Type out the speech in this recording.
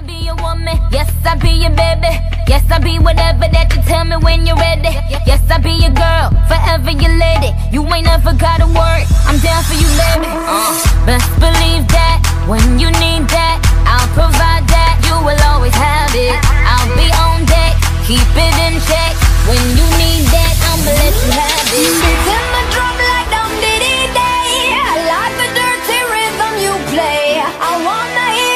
I be your woman. Yes, I be your baby. Yes, I be whatever that you tell me when you're ready. Yes, I be your girl, forever your lady. You ain't never gotta worry. I'm down for you, baby. Uh, best believe that when you need that, I'll provide that. You will always have it. I'll be on deck, keep it in check. When you need that, I'ma let you have it. It's in my drum like down day. I like the dirty rhythm you play. I wanna hear.